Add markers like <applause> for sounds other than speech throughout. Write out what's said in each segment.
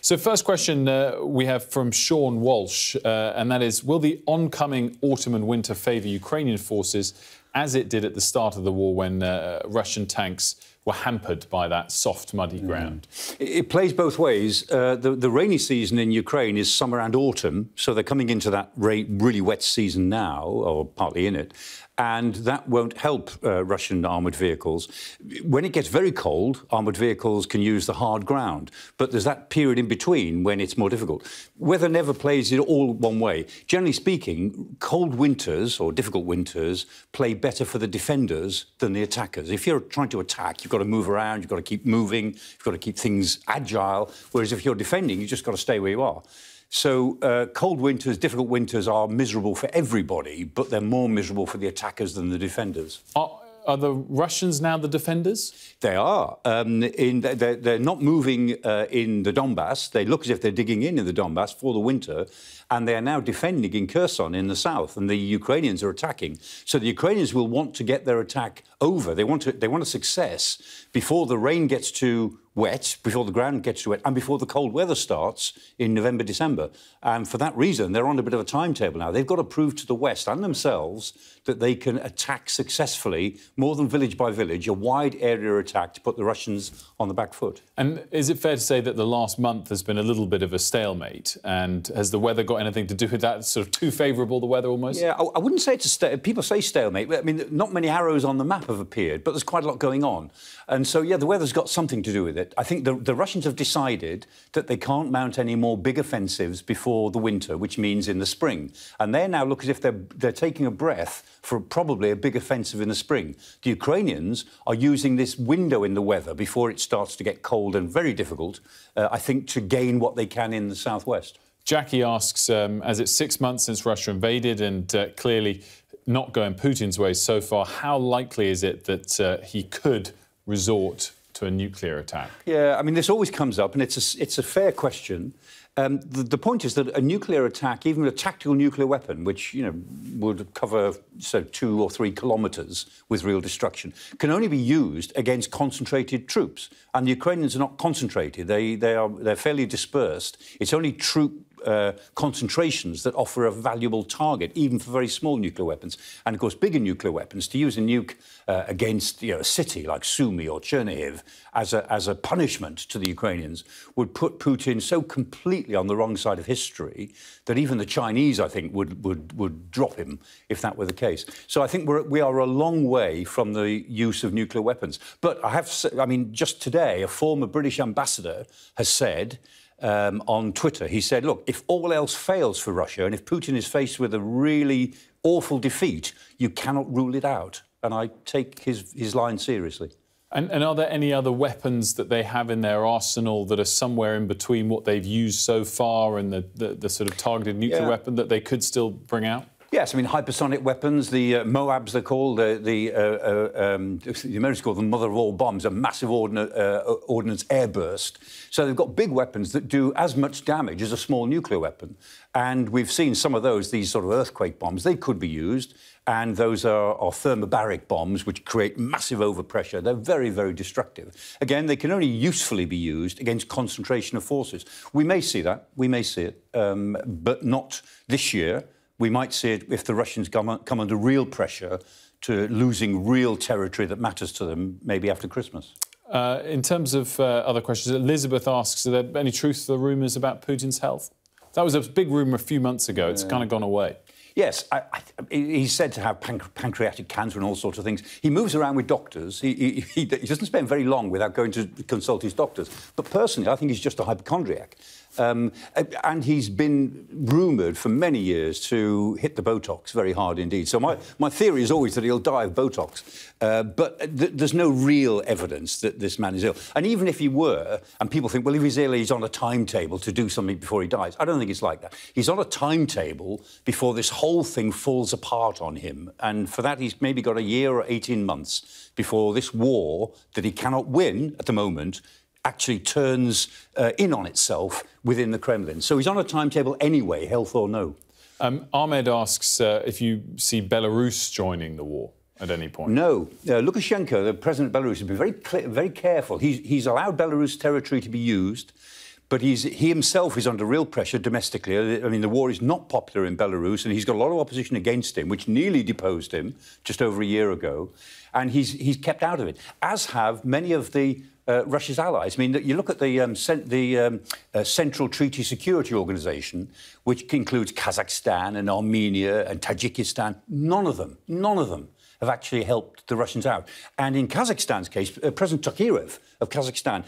So, first question uh, we have from Sean Walsh, uh, and that is Will the oncoming autumn and winter favour Ukrainian forces as it did at the start of the war when uh, Russian tanks were hampered by that soft, muddy mm. ground? Mm. It, it, plays both ways. Uh, the, the, rainy season in Ukraine is summer and autumn, so they're coming into that really wet season now, or partly in it and that won't help uh, Russian armoured vehicles. When it gets very cold, armoured vehicles can use the hard ground, but there's that period in between when it's more difficult. Weather never plays it all one way. Generally speaking, cold winters or difficult winters play better for the defenders than the attackers. If you're trying to attack, you've got to move around, you've got to keep moving, you've got to keep things agile, whereas if you're defending, you've just got to stay where you are. So uh, cold winters, difficult winters are miserable for everybody, but they're more miserable for the attackers than the defenders. Are, are the Russians now the defenders? They are. Um, in, they're, they're, not moving uh, in the Donbass. They look as if they're digging in in the Donbass for the winter, and they are now defending in Kherson in the south, and the Ukrainians are attacking. So the Ukrainians will want to get their attack over. They want, to, they want a success before the rain gets too wet, before the ground gets wet, and before the cold weather starts in November, December. And for that reason, they're on a bit of a timetable now. They've got to prove to the West and themselves that they can attack successfully, more than village by village, a wide area attack to put the Russians on the back foot. And is it fair to say that the last month has been a little bit of a stalemate? And has the weather got anything to do with that? It's sort of too favourable, the weather almost? Yeah, I, I wouldn't say it's a People say stalemate. I mean, not many arrows on the map have appeared, but there's quite a lot going on. And so, yeah, the weather's got something to do with it. I think the, the Russians have decided that they can't mount any more big offensives before the winter, which means in the spring. And they now look as if they're, they're taking a breath for probably a big offensive in the spring. The Ukrainians are using this window in the weather before it starts to get cold and very difficult, uh, I think, to gain what they can in the southwest. Jackie asks, um, as it's six months since Russia invaded and uh, clearly not going Putin's way so far, how likely is it that uh, he could resort to a nuclear attack? Yeah, I mean, this always comes up, and it's a, it's a fair question. Um, the, the, point is that a nuclear attack, even a tactical nuclear weapon, which you know would cover so two or three kilometres with real destruction, can only be used against concentrated troops. And the Ukrainians are not concentrated; they they are they're fairly dispersed. It's only troop uh, concentrations that offer a valuable target, even for very small nuclear weapons. And of course, bigger nuclear weapons, to use a nuke uh, against you know, a city like Sumy or Chernihiv as a, as a punishment to the Ukrainians, would put Putin so completely on the wrong side of history that even the Chinese, I think, would, would, would drop him if that were the case. So I think we're, we are a long way from the use of nuclear weapons. But I have, I mean, just today, a former British ambassador has said um, on Twitter. He said, look, if all else fails for Russia and if Putin is faced with a really awful defeat, you cannot rule it out. And I take his, his line seriously. And, and, are there any other weapons that they have in their arsenal that are somewhere in between what they've used so far and the, the, the sort of targeted nuclear yeah. weapon that they could still bring out? Yes, I mean hypersonic weapons, the uh, MOABs they're called, the, the, uh, uh, um, the Americans call them mother of all bombs, a massive ordna uh, ordnance airburst. So they've got big weapons that do as much damage as a small nuclear weapon. And we've seen some of those, these sort of earthquake bombs, they could be used. And those are, are thermobaric bombs, which create massive overpressure. They're very, very destructive. Again, they can only usefully be used against concentration of forces. We may see that, we may see it, um, but not this year we might see it if the Russians come, come under real pressure to losing real territory that matters to them, maybe after Christmas. Uh, in terms of uh, other questions, Elizabeth asks, are there any truth to the rumours about Putin's health? That was a big rumour a few months ago. It's yeah. kind of gone away. Yes, I, I, he's said to have panc pancreatic cancer and all sorts of things. He moves around with doctors. He, he, he, doesn't spend very long without going to consult his doctors. But personally, I think he's just a hypochondriac. Um, and he's been rumoured for many years to hit the Botox very hard indeed. So my, my theory is always that he'll die of Botox. Uh, but th there's no real evidence that this man is ill. And even if he were, and people think, well, if he's ill, he's on a timetable to do something before he dies. I don't think it's like that. He's on a timetable before this whole thing falls apart on him. And for that, he's maybe got a year or 18 months before this war that he cannot win at the moment actually turns uh, in on itself within the Kremlin. So he's on a timetable anyway, health or no. Um, Ahmed asks uh, if you see Belarus joining the war at any point. No. Uh, Lukashenko, the president of Belarus, has been very, very careful. He's, he's allowed Belarus territory to be used, but he's, he himself is under real pressure domestically. I mean, the war is not popular in Belarus, and he's got a lot of opposition against him, which nearly deposed him just over a year ago. And he's, he's kept out of it, as have many of the uh, Russia's allies. I mean, you look at the, um, the um, uh, Central Treaty Security Organization, which includes Kazakhstan and Armenia and Tajikistan. None of them, none of them have actually helped the Russians out. And in Kazakhstan's case, uh, President Tokayev of Kazakhstan,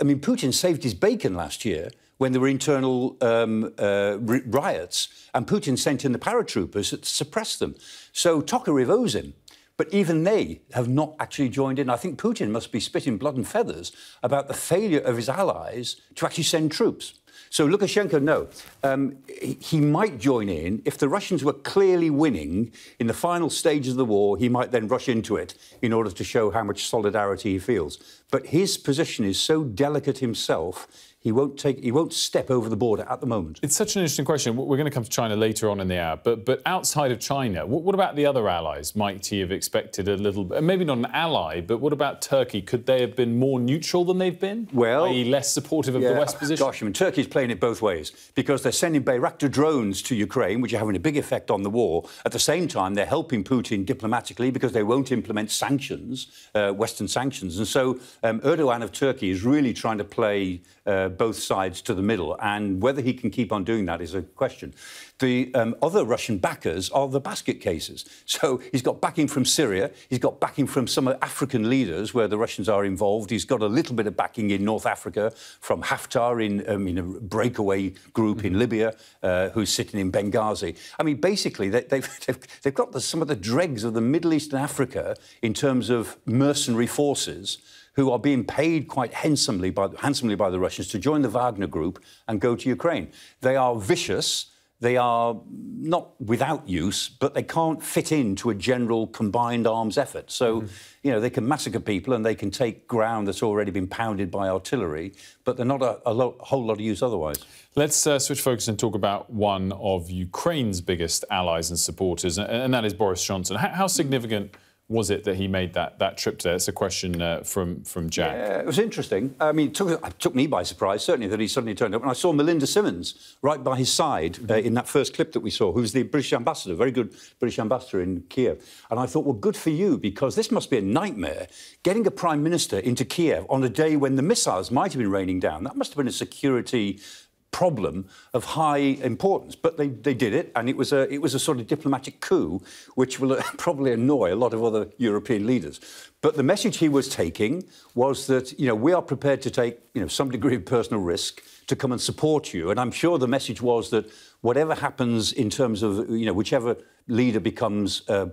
I mean, Putin saved his bacon last year when there were internal um, uh, riots, and Putin sent in the paratroopers to suppress them. So Tokayev owes him. But even they have not actually joined in. I think Putin must be spitting blood and feathers about the failure of his allies to actually send troops. So Lukashenko, no. Um, he might join in. If the Russians were clearly winning in the final stages of the war, he might then rush into it in order to show how much solidarity he feels. But his position is so delicate himself, he won't take he won't step over the border at the moment. It's such an interesting question. We're going to come to China later on in the hour, but but outside of China, what, what about the other allies? Might he have expected a little, maybe not an ally, but what about Turkey? Could they have been more neutral than they've been? Well, i.e., less supportive of yeah, the West position. Gosh, I mean, Turkey's playing it both ways because they're sending Bayraktar drones to Ukraine, which are having a big effect on the war. At the same time, they're helping Putin diplomatically because they won't implement sanctions, uh, Western sanctions, and so um, Erdogan of Turkey is really trying to play uh, both sides to the middle. And whether he can keep on doing that is a question. The um, other Russian backers are the basket cases. So he's got backing from Syria, he's got backing from some African leaders where the Russians are involved. He's got a little bit of backing in North Africa from Haftar in, um, in a breakaway group mm -hmm. in Libya uh, who's sitting in Benghazi. I mean, basically, they, have <laughs> they've, they've got the, some of the dregs of the Middle East and Africa in terms of mercenary forces who are being paid quite handsomely by, handsomely by the Russians to join the Wagner group and go to Ukraine. They are vicious. They are not without use, but they can't fit into a general combined arms effort. So, mm. you know, they can massacre people and they can take ground that's already been pounded by artillery, but they're not a, a lo whole lot of use otherwise. Let's uh, switch focus and talk about one of Ukraine's biggest allies and supporters, and that is Boris Johnson. How, how significant? Was it that he made that that trip there? It's a question uh, from from Jack. Yeah, it was interesting. I mean, it took, it took me by surprise, certainly, that he suddenly turned up. And I saw Melinda Simmons right by his side uh, in that first clip that we saw, who's the British ambassador, very good British ambassador in Kiev. And I thought, well, good for you, because this must be a nightmare. Getting a prime minister into Kiev on a day when the missiles might have been raining down, that must have been a security problem of high importance. But they, they did it, and it was, a, it was a sort of diplomatic coup, which will <laughs> probably annoy a lot of other European leaders. But the message he was taking was that, you know, we are prepared to take, you know, some degree of personal risk to come and support you. And I'm sure the message was that whatever happens in terms of, you know, whichever leader becomes uh,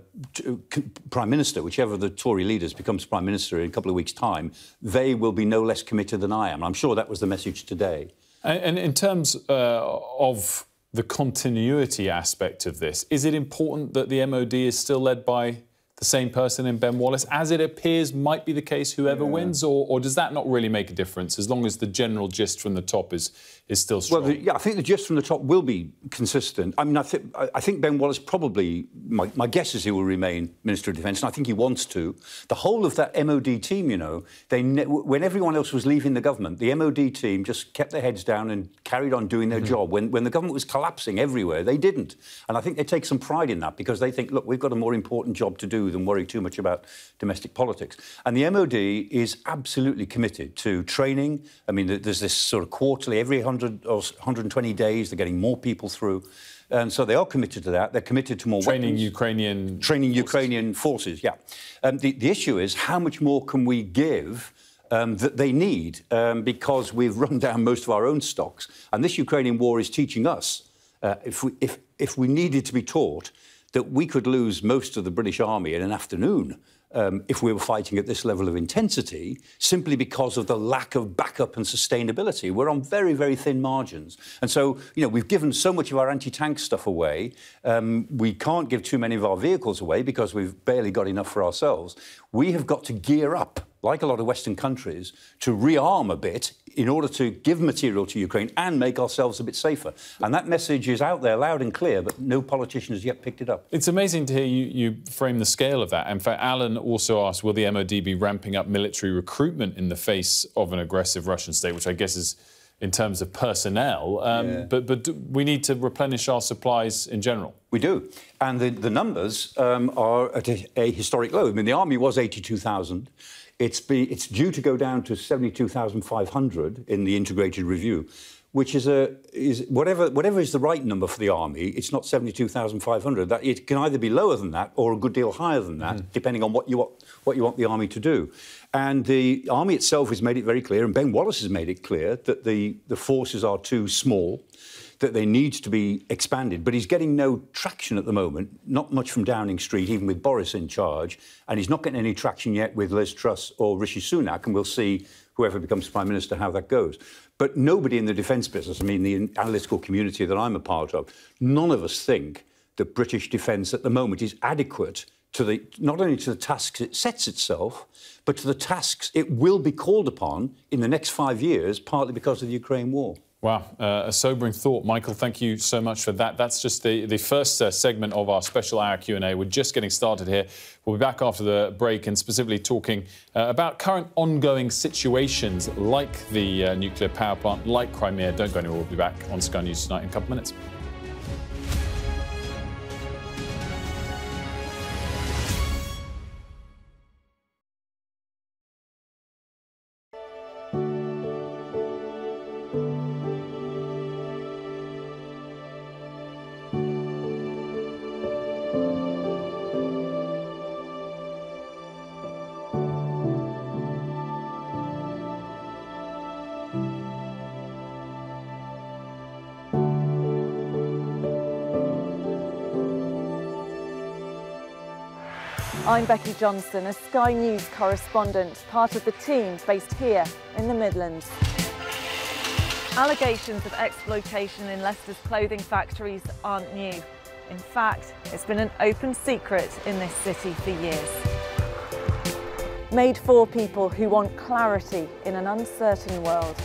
prime minister, whichever the Tory leaders becomes prime minister in a couple of weeks' time, they will be no less committed than I am. I'm sure that was the message today. And in terms uh, of the continuity aspect of this, is it important that the MOD is still led by the same person in Ben Wallace, as it appears might be the case whoever yeah. wins, or, or, does that not really make a difference as long as the general gist from the top is is still strong? Well, the, yeah, I think the gist from the top will be consistent. I mean, I, th I think Ben Wallace probably, my, my, guess is he will remain Minister of Defence, and I think he wants to. The whole of that MOD team, you know, they when everyone else was leaving the government, the MOD team just kept their heads down and carried on doing their mm -hmm. job. When, when the government was collapsing everywhere, they didn't. And I think they take some pride in that because they think, look, we've got a more important job to do than worry too much about domestic politics. And the MOD is absolutely committed to training. I mean, there's this sort of quarterly, every 100 or 120 days, they're getting more people through. And so they are committed to that. They're committed to more training weapons. Ukrainian training forces. Ukrainian forces. Yeah. Um, the, the issue is how much more can we give um, that they need um, because we've <laughs> run down most of our own stocks. And this Ukrainian war is teaching us, uh, if, we, if, if we needed to be taught, that we could lose most of the British Army in an afternoon um, if we were fighting at this level of intensity, simply because of the lack of backup and sustainability. We're on very, very thin margins. And so, you know, we've given so much of our anti-tank stuff away. Um, we can't give too many of our vehicles away because we've barely got enough for ourselves. We have got to gear up like a lot of Western countries, to rearm a bit in order to give material to Ukraine and make ourselves a bit safer. And that message is out there loud and clear, but no politician has yet picked it up. It's amazing to hear you, you frame the scale of that. In fact, Alan also asked, will the MOD be ramping up military recruitment in the face of an aggressive Russian state, which I guess is in terms of personnel, um, yeah. but, but we need to replenish our supplies in general. We do. And the, the numbers um, are at a, a, historic low. I mean, the army was 82,000. It's, be, it's due to go down to 72,500 in the integrated review which is a is whatever whatever is the right number for the army. It's not seventy two thousand five hundred. That it can either be lower than that or a good deal higher than that, mm. depending on what you want what you want the army to do. And the army itself has made it very clear, and Ben Wallace has made it clear that the the forces are too small. That they need to be expanded, but he's getting no traction at the moment. Not much from Downing Street, even with Boris in charge, and he's not getting any traction yet with Liz Truss or Rishi Sunak. And we'll see whoever becomes prime minister how that goes. But nobody in the defence business, I mean, the analytical community that I'm a part of, none of us think that British defence at the moment is adequate to the not only to the tasks it sets itself, but to the tasks it will be called upon in the next five years, partly because of the Ukraine war. Wow, uh, a sobering thought, Michael. Thank you so much for that. That's just the the first uh, segment of our special hour Q and A. We're just getting started here. We'll be back after the break and specifically talking uh, about current ongoing situations like the uh, nuclear power plant, like Crimea. Don't go anywhere. We'll be back on Sky News tonight in a couple of minutes. Becky Johnson, a Sky News correspondent, part of the team based here in the Midlands. Allegations of exploitation in Leicester's clothing factories aren't new. In fact, it's been an open secret in this city for years. Made for people who want clarity in an uncertain world.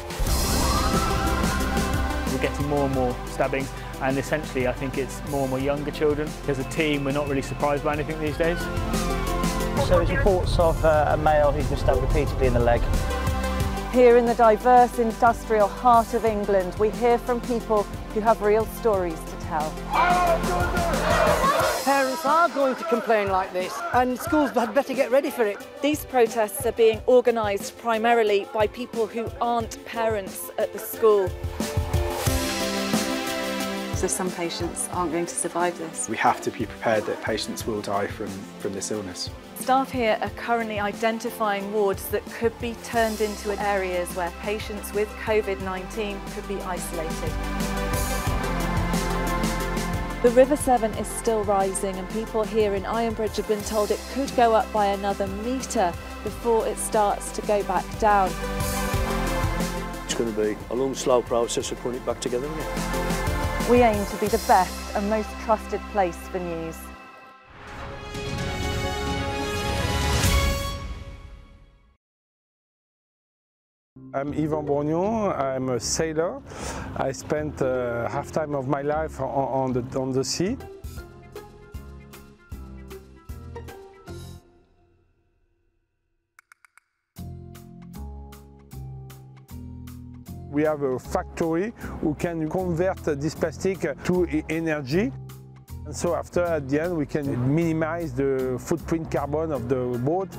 We're getting more and more stabbings and essentially I think it's more and more younger children. As a team, we're not really surprised by anything these days. So it's reports of uh, a male who's been stabbed repeatedly in the leg. Here in the diverse industrial heart of England, we hear from people who have real stories to tell. Parents are going to complain like this, and schools had better get ready for it. These protests are being organised primarily by people who aren't parents at the school. So some patients aren't going to survive this. We have to be prepared that patients will die from, from this illness. Staff here are currently identifying wards that could be turned into areas where patients with COVID-19 could be isolated. The River Severn is still rising and people here in Ironbridge have been told it could go up by another metre before it starts to go back down. It's going to be a long, slow process of putting it back together again. We aim to be the best and most trusted place for news. I'm Yvan Bourgnon, I'm a sailor. I spent uh, half time of my life on, on, the, on the sea. We have a factory who can convert this plastic to energy. And so after, at the end, we can minimize the footprint carbon of the boat.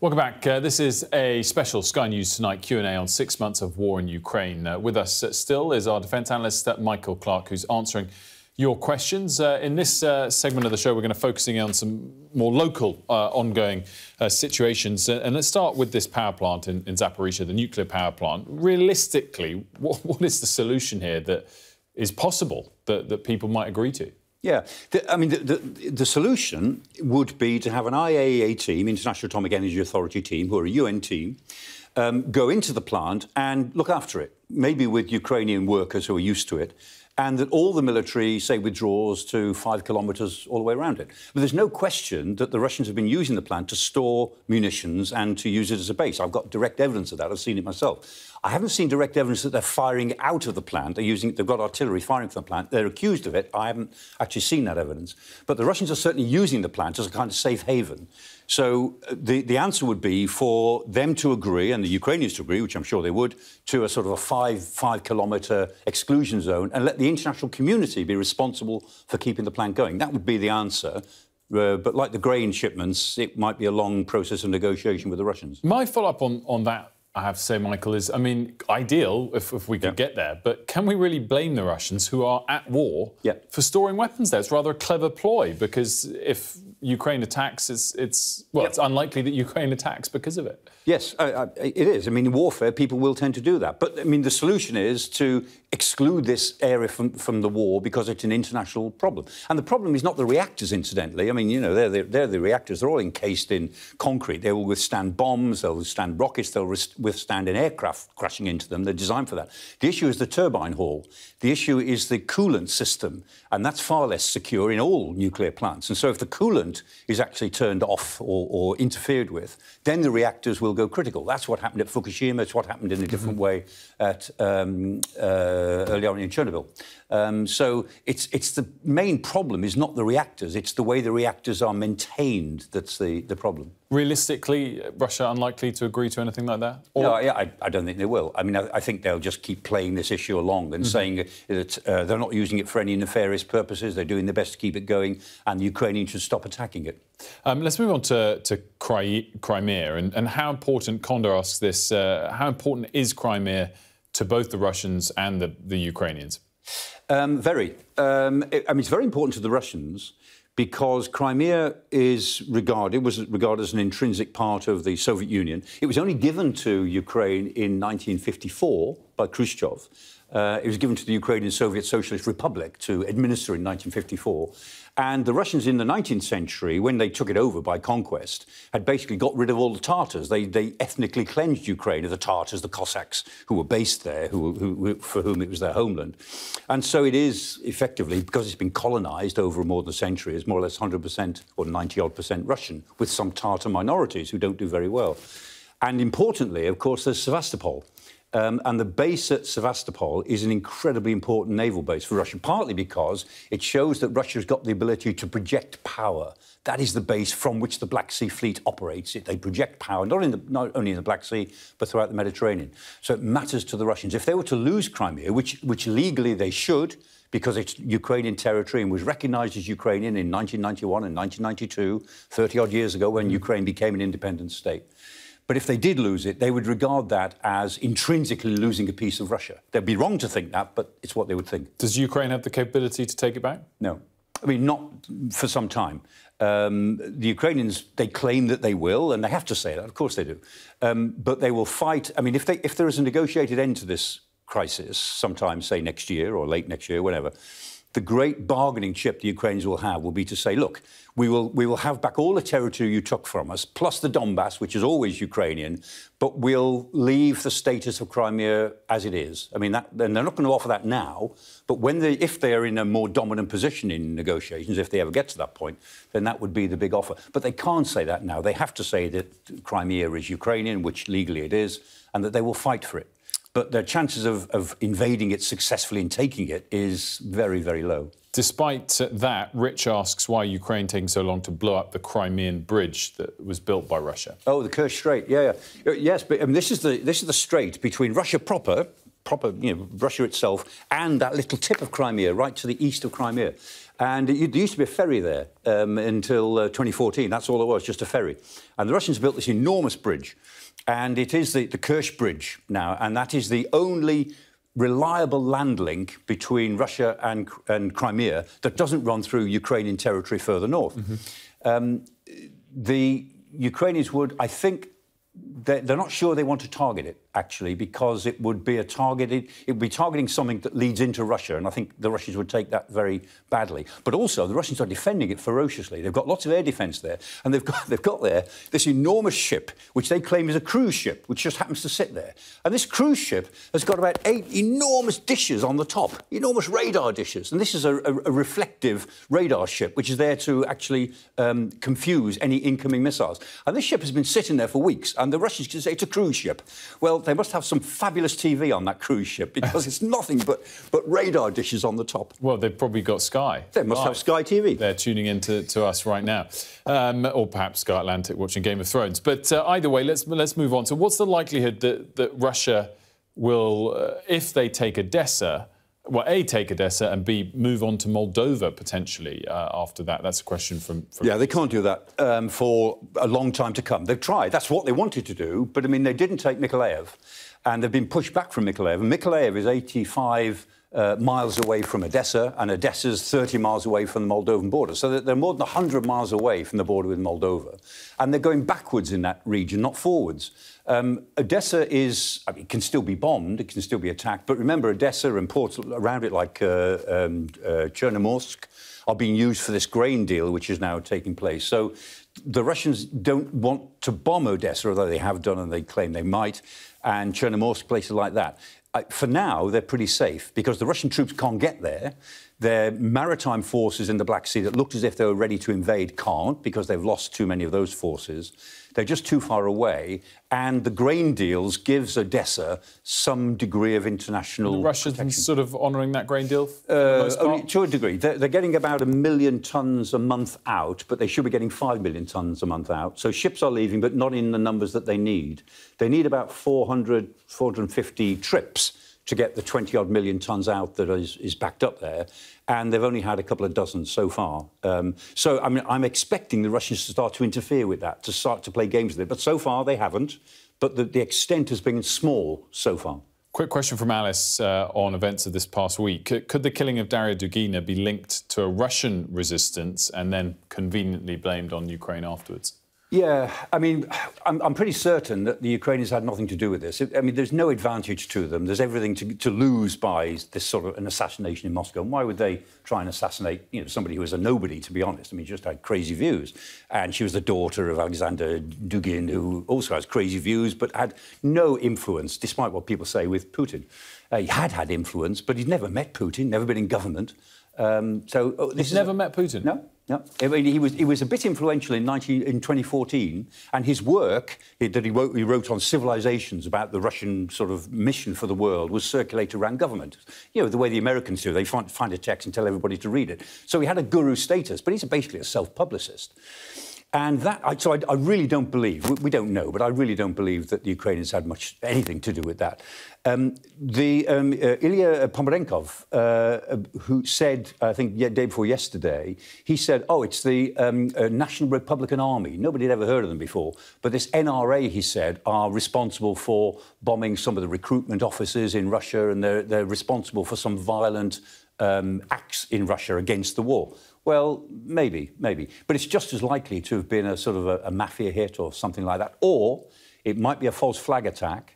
Welcome back. Uh, this is a special Sky News Tonight Q&A on six months of war in Ukraine. Uh, with us uh, still is our defence analyst uh, Michael Clarke, who's answering your questions. Uh, in this uh, segment of the show, we're going to focusing on some more local ongoing situations. and let's start with this power plant in, in Zaporizhia, the nuclear power plant. Realistically, what, <laughs> what is the solution here that is possible that, that people might agree to? Yeah, the, I mean, the, the, the, solution would be to have an IAEA team, International Atomic Energy Authority team, who are a UN team, um, go into the plant and look after it. maybe with Ukrainian workers who are used to it, and that all the military, say, withdraws to five kilometres all the way around it. But there's no question that the Russians have been using the plant to store munitions and to use it as a base. I've got direct evidence of that. I've seen it myself. I haven't seen direct evidence that they're firing out of the plant. They're using, they've got artillery firing from the plant. They're accused of it. I haven't actually seen that evidence. But the Russians are certainly using the plant as a kind of safe haven. So uh, the, the answer would be for them to agree, and the Ukrainians to agree, which I'm sure they would, to a sort of a five, five kilometre exclusion zone and let the international community be responsible for keeping the plant going. That would be the answer. Uh, but like the grain shipments, it might be a long process of negotiation with the Russians. My follow up on, on that I have to say, Michael, is I mean, ideal if, if we could yeah. get there, but can we really blame the Russians who are at war yeah. for storing weapons there? It's rather a clever ploy because if Ukraine attacks, it's, it's well, it's unlikely that Ukraine attacks because of it. Yes, uh, it is. I mean, in warfare, people will tend to do that. But I mean, the solution is to exclude this area from, from the war because it's an international problem. And the problem is not the reactors, incidentally. I mean, you know, they're the, they're the reactors. They're all encased in concrete. They will withstand bombs. They'll withstand rockets. They'll withstand an aircraft crashing into them. They're designed for that. The issue is the turbine hall. The issue is the coolant system, and that's far less secure in all nuclear plants. And so, if the coolant is actually turned off or, or interfered with, then the reactors will go critical. That's what happened at Fukushima. It's what happened in a different way at um, uh, early on in Chernobyl. Um, so it's it's the main problem is not the reactors. It's the way the reactors are maintained that's the the problem. Realistically, Russia unlikely to agree to anything like that? Or... No, yeah, I, I, don't think they will. I mean, I, I, think they'll just keep playing this issue along and mm -hmm. saying that uh, they're not using it for any nefarious purposes. They're doing their best to keep it going, and the Ukrainians should stop attacking it. Um, let's move on to, to Crimea and, and how important, Condor asks this, uh, how important is Crimea to both the Russians and the, the Ukrainians? Um, very. Um, it, I mean, it's very important to the Russians because Crimea is regarded was regarded as an intrinsic part of the Soviet Union. It was only given to Ukraine in 1954 by Khrushchev. Uh, it was given to the Ukrainian Soviet Socialist Republic to administer in 1954. And the Russians in the 19th century, when they took it over by conquest, had basically got rid of all the Tartars. They, they ethnically cleansed Ukraine of the Tartars, the Cossacks, who were based there, who, who, for whom it was their homeland. And so it is effectively, because it's been colonized over more than a century, is more or less 100% or 90 odd percent Russian, with some Tartar minorities who don't do very well. And importantly, of course, there's Sevastopol. Um, and the base at Sevastopol is an incredibly important naval base for Russia, partly because it shows that Russia has got the ability to project power. That is the base from which the Black Sea Fleet operates. They project power, not, in the, not only in the Black Sea, but throughout the Mediterranean. So it matters to the Russians. If they were to lose Crimea, which, which legally they should, because it's Ukrainian territory and was recognized as Ukrainian in 1991 and 1992, 30 odd years ago when mm. Ukraine became an independent state. But if they did lose it, they would regard that as intrinsically losing a piece of Russia. They'd be wrong to think that, but it's what they would think. Does Ukraine have the capability to take it back? No. I mean, not for some time. Um, the Ukrainians, they claim that they will, and they have to say that. Of course they do. Um, but they will fight. I mean, if, they, if there is a negotiated end to this crisis, sometime, say, next year or late next year, whatever, the great bargaining chip the Ukrainians will have will be to say, look, we will, we will have back all the territory you took from us, plus the Donbass, which is always Ukrainian, but we'll leave the status of Crimea as it is. I mean, that, and they're not going to offer that now, but when they, if they are in a more dominant position in negotiations, if they ever get to that point, then that would be the big offer. But they can't say that now. They have to say that Crimea is Ukrainian, which legally it is, and that they will fight for it but their chances of, of invading it successfully and taking it is very, very low. Despite that, Rich asks why Ukraine taking so long to blow up the Crimean bridge that was built by Russia. Oh, the Kerch Strait, yeah, yeah. Uh, yes, but I mean, this is the this is the strait between Russia proper, proper, you know, Russia itself, and that little tip of Crimea, right to the east of Crimea. And it, there used to be a ferry there um, until uh, 2014. That's all it was, just a ferry. And the Russians built this enormous bridge and it is the, the Kerch Bridge now, and that is the only reliable land link between Russia and, and Crimea that doesn't run through Ukrainian territory further north. Mm -hmm. um, the Ukrainians would, I think, they're, they're, not sure they want to target it. Actually, because it would be a targeted, it would be targeting something that leads into Russia, and I think the Russians would take that very badly. But also, the Russians are defending it ferociously. They've got lots of air defence there, and they've got, <laughs> they've got there this enormous ship, which they claim is a cruise ship, which just happens to sit there. And this cruise ship has got about eight enormous dishes on the top, enormous radar dishes. And this is a, a, a reflective radar ship, which is there to actually um, confuse any incoming missiles. And this ship has been sitting there for weeks, and the Russians can say it's a cruise ship. Well, they must have some fabulous TV on that cruise ship because it's nothing but, but radar dishes on the top. Well, they've probably got Sky. They must have Sky TV. They're tuning in to, to us right now. Um, or perhaps Sky Atlantic watching Game of Thrones. But uh, either way, let's, let's move on. So what's the likelihood that, that Russia will, uh, if they take Odessa, well, A, take Odessa, and B, move on to Moldova potentially uh, after that? That's a question from, from. Yeah, they can't do that um, for a long time to come. They've tried. That's what they wanted to do. But, I mean, they didn't take Mykolaiv, and they've been pushed back from Mykolaiv. And is 85 uh, miles away from Odessa, and Odessa's 30 miles away from the Moldovan border. So that they're more than 100 miles away from the border with Moldova. And they're going backwards in that region, not forwards. Um, Odessa is, I mean, it can still be bombed, it can still be attacked, but remember, Odessa and ports around it like uh, um, uh, Chernomorsk are being used for this grain deal, which is now taking place. So the Russians don't want to bomb Odessa, although they have done and they claim they might, and Chernomorsk, places like that. Uh, for now, they're pretty safe because the Russian troops can't get there. Their maritime forces in the Black Sea that looked as if they were ready to invade can't because they've lost too many of those forces. They're just too far away. And the grain deals gives Odessa some degree of international. The Russians protection. sort of honouring that grain deal? Uh, to a degree. They're, they're, getting about a million tonnes a month out, but they should be getting five million tonnes a month out. So ships are leaving, but not in the numbers that they need. They need about 400, 450 trips to get the 20 odd million tonnes out that is, is backed up there. And they've only had a couple of dozen so far. Um, so I mean, I'm expecting the Russians to start to interfere with that, to start to play games with it. But so far, they haven't. But the, the extent has been small so far. Quick question from Alice uh, on events of this past week. Could, could the killing of Daria Dugina be linked to a Russian resistance and then conveniently blamed on Ukraine afterwards? Yeah, I mean, I'm, I'm, pretty certain that the Ukrainians had nothing to do with this. I mean, there's no advantage to them. There's everything to, to, lose by this sort of an assassination in Moscow. And why would they try and assassinate, you know, somebody who was a nobody, to be honest? I mean, just had crazy views. And she was the daughter of Alexander Dugin, who also has crazy views, but had no influence, despite what people say, with Putin. Uh, he had had influence, but he'd never met Putin, never been in government. Um, so oh, this He's never a, met Putin? No. No, I mean, he was he was a bit influential in 19, in 2014, and his work that he wrote, he wrote on civilizations about the Russian sort of mission for the world was circulated around government. You know the way the Americans do; they find, find a text and tell everybody to read it. So he had a guru status, but he's basically a self-publicist. And that, I, so I, I, really don't believe, we, we, don't know, but I really don't believe that the Ukrainians had much, anything to do with that. Um, the um, uh, Ilya Pomerenkov, uh, who said, I think the day before yesterday, he said, oh, it's the um, uh, National Republican Army. Nobody had ever heard of them before. But this NRA, he said, are responsible for bombing some of the recruitment offices in Russia, and they're, they're responsible for some violent um, acts in Russia against the war. Well, maybe, maybe. But it's just as likely to have been a sort of a, a mafia hit or something like that. Or it might be a false flag attack.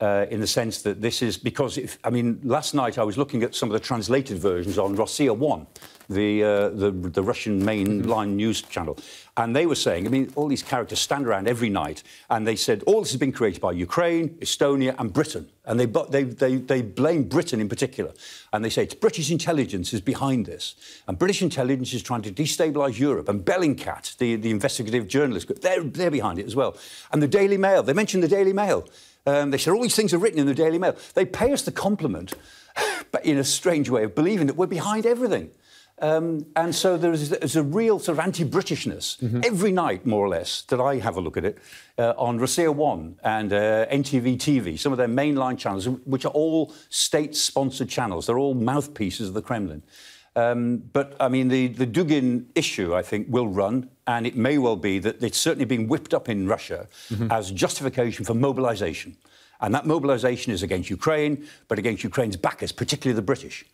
Uh, in the sense that this is because, if, I mean, last night I was looking at some of the translated versions on Rossiya 1, the, uh, the, the Russian mainline mm-hmm. news channel. And they were saying, I mean, all these characters stand around every night, and they said all this has been created by Ukraine, Estonia, and Britain. And they, they, they, they blame Britain in particular. And they say it's British intelligence is behind this. And British intelligence is trying to destabilise Europe. And Bellingcat, the, the investigative journalist group, they're, they're behind it as well. And the Daily Mail, they mentioned the Daily Mail. Um, they said all these things are written in the Daily Mail. They pay us the compliment, but in a strange way of believing that we're behind everything. Um, and so there's, there's, a real sort of anti-Britishness mm-hmm. every night, more or less, that I have a look at it uh, on Rossiya One and uh, NTV TV, some of their mainline channels, which are all state-sponsored channels. They're all mouthpieces of the Kremlin. Um, but I mean, the, the Dugin issue, I think, will run, and it may well be that it's certainly being whipped up in Russia mm-hmm. as justification for mobilisation. And that mobilisation is against Ukraine, but against Ukraine's backers, particularly the British.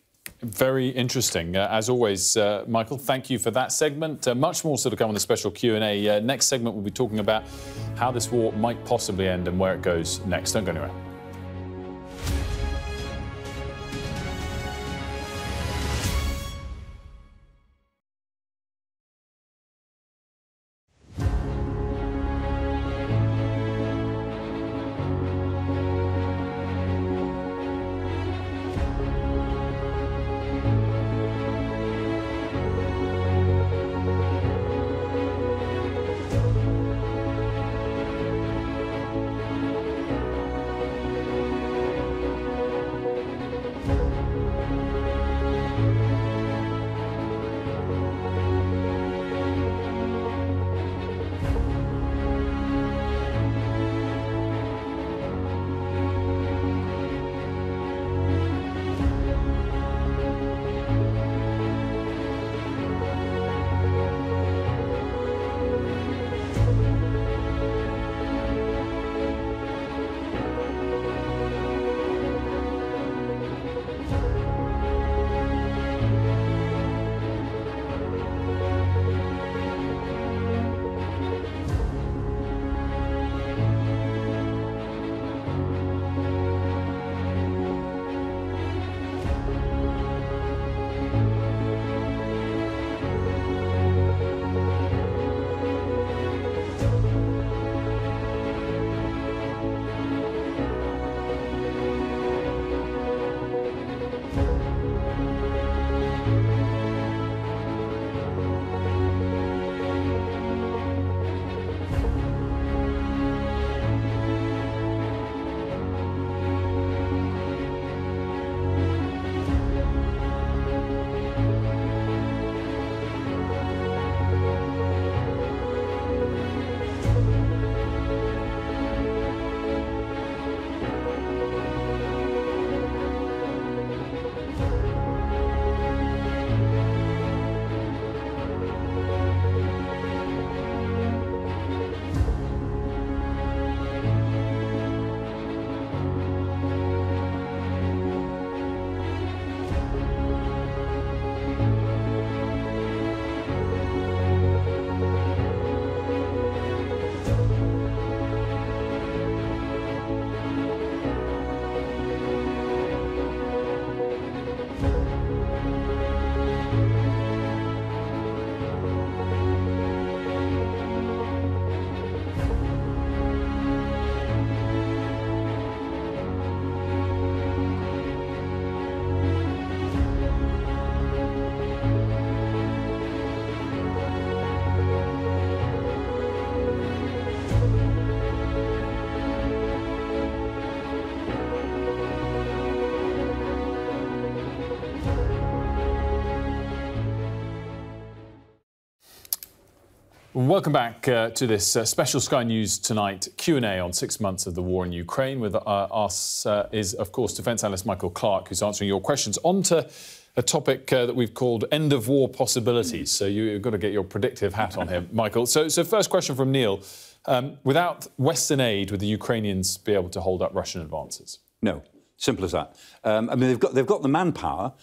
Very interesting. Uh, as always, uh, Michael, thank you for that segment. Uh, much more still to come on the special Q&A. Uh, next segment, we'll be talking about how this war might possibly end and where it goes next. Don't go anywhere. Welcome back uh, to this uh, special Sky News Tonight Q&A on six months of the war in Ukraine. With uh, us uh, is, of course, Defence Analyst Michael Clarke, who's answering your questions. On to a topic uh, that we've called end of war possibilities. So you, have got to get your predictive hat on here, <laughs> Michael. So, so first question from Neil. Um, without Western aid, would the Ukrainians be able to hold up Russian advances? No. Simple as that. Um, I mean, they've got, they've got the manpower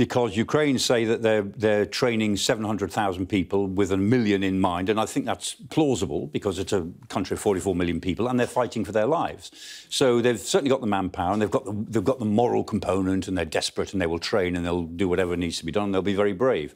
because Ukraine say that they're, they're training 700,000 people with a million in mind, and I think that's plausible because it's a country of 44 million people, and they're fighting for their lives. So they've certainly got the manpower, and they've got the, they've got the moral component, and they're desperate, and they will train, and they'll do whatever needs to be done, and they'll be very brave.